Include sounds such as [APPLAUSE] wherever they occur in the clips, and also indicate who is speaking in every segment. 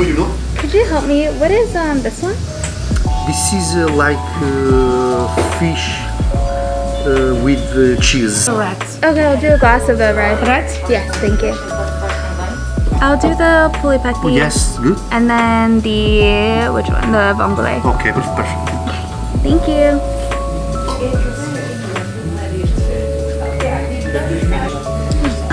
Speaker 1: You know?
Speaker 2: Could you help me? What is um this one?
Speaker 1: This is uh, like uh, fish uh, with uh, cheese.
Speaker 3: Correct.
Speaker 2: Okay, I'll do a glass of the rice.
Speaker 3: Correct?
Speaker 2: Yes, thank you. I'll do the pulipati.
Speaker 1: Oh, yes, good.
Speaker 2: And then the, which one? The vongole.
Speaker 1: Okay, perfect.
Speaker 2: Thank you.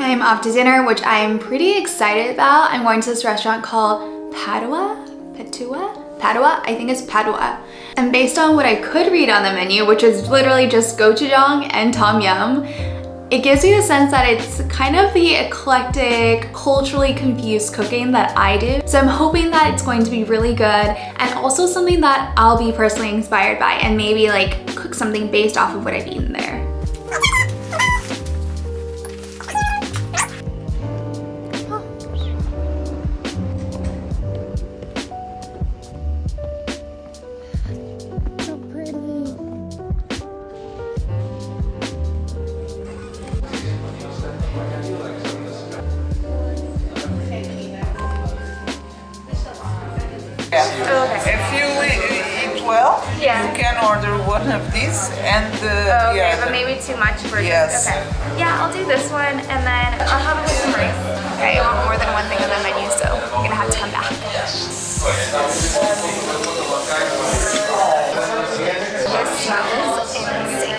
Speaker 4: I'm off to dinner, which I am pretty excited about. I'm going to this restaurant called Padua? Padua, Padua? I think it's Padua. And based on what I could read on the menu, which is literally just gochujang and tom yum, it gives me the sense that it's kind of the eclectic, culturally confused cooking that I do. So I'm hoping that it's going to be really good and also something that I'll be personally inspired by and maybe like cook something based off of what I've eaten there.
Speaker 5: Can order one of these and uh,
Speaker 2: Okay,
Speaker 5: yeah,
Speaker 2: but maybe too much for
Speaker 5: Yes.
Speaker 2: Okay. Yeah, I'll do this one and then I'll have it with some rice. Okay, I want more than one thing on the menu, so I'm gonna have to come back. This smells insane.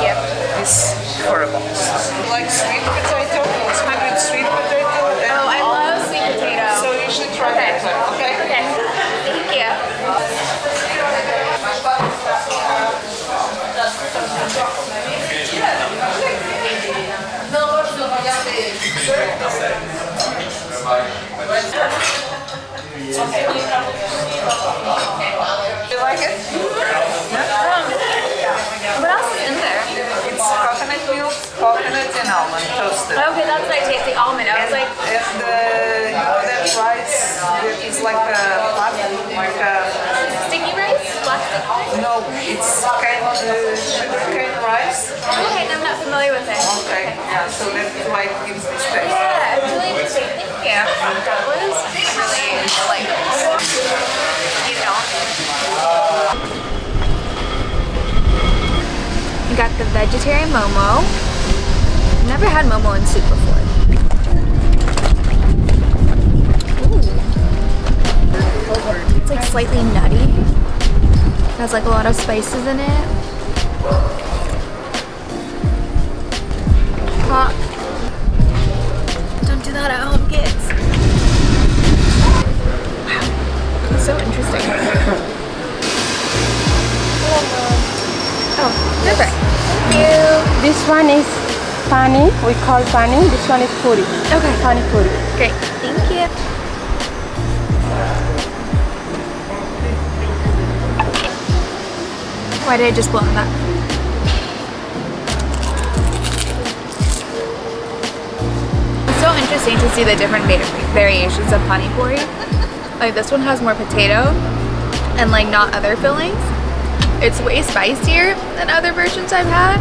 Speaker 5: You. It's horrible. Like like a,
Speaker 2: sticky rice? Black sticky?
Speaker 5: no, it's kind of uh, sugar cane rice.
Speaker 2: Okay, I'm not familiar with it.
Speaker 5: Okay, yeah, so that's why it gives this taste.
Speaker 2: Yeah, it's really interesting. Thank you. That was really delightful. You know. We got the vegetarian momo. Never had momo in soup before. It's like slightly nutty. It Has like a lot of spices in it. Hot. Don't do that at home, kids. Wow. It's so interesting. oh, perfect. Thank you.
Speaker 6: This one is pani. We call pani. This one is puri.
Speaker 2: Okay.
Speaker 6: Pani puri.
Speaker 2: Great. Thank you. Why did I just blow on that? It's so interesting to see the different variations of pani puri. Like this one has more potato and like not other fillings. It's way spicier than other versions I've had.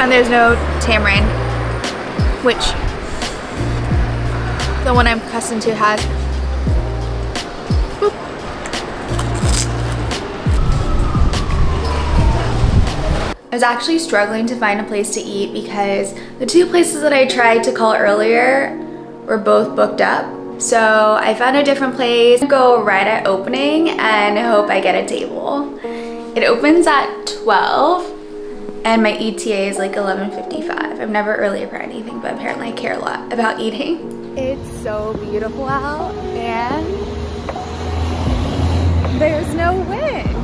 Speaker 2: And there's no tamarind, which the one I'm accustomed to has. I was actually struggling to find a place to eat because the two places that I tried to call earlier were both booked up. So I found a different place, go right at opening and hope I get a table. It opens at 12 and my ETA is like 11.55. I'm never early for anything, but apparently I care a lot about eating. It's so beautiful out and there's no wind.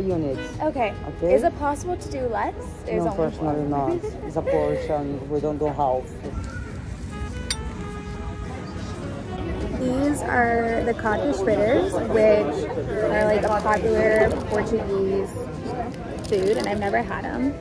Speaker 7: Units.
Speaker 6: Okay.
Speaker 7: Okay.
Speaker 6: Is it possible to do less? There's
Speaker 7: no, unfortunately not. It's a portion. We don't do half.
Speaker 6: These are the codfish fritters, which are like a popular Portuguese food, and I've never had them.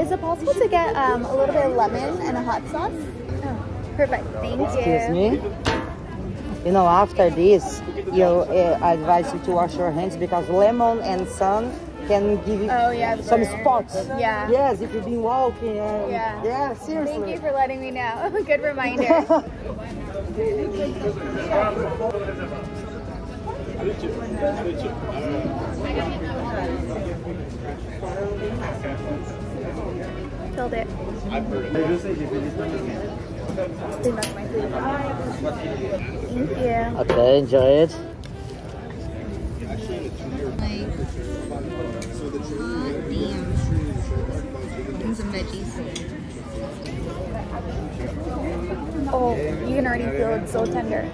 Speaker 6: Is it possible to get um, a little bit of lemon and a hot sauce? Oh, perfect. Thank you.
Speaker 7: Excuse me. You know, after this, you uh, I advise you to wash your hands because lemon and sun can give you
Speaker 6: Oh, yeah,
Speaker 7: some
Speaker 6: sure.
Speaker 7: spots.
Speaker 6: Yeah.
Speaker 7: Yes, if you've been walking. And,
Speaker 6: Yeah.
Speaker 7: Yeah, seriously.
Speaker 6: Thank you for letting me know. [LAUGHS] Good reminder. [LAUGHS] Killed it. I think that's my food. Thank you.
Speaker 7: Okay, enjoy it.
Speaker 2: And some veggies.
Speaker 6: Oh, you can already feel it's so tender.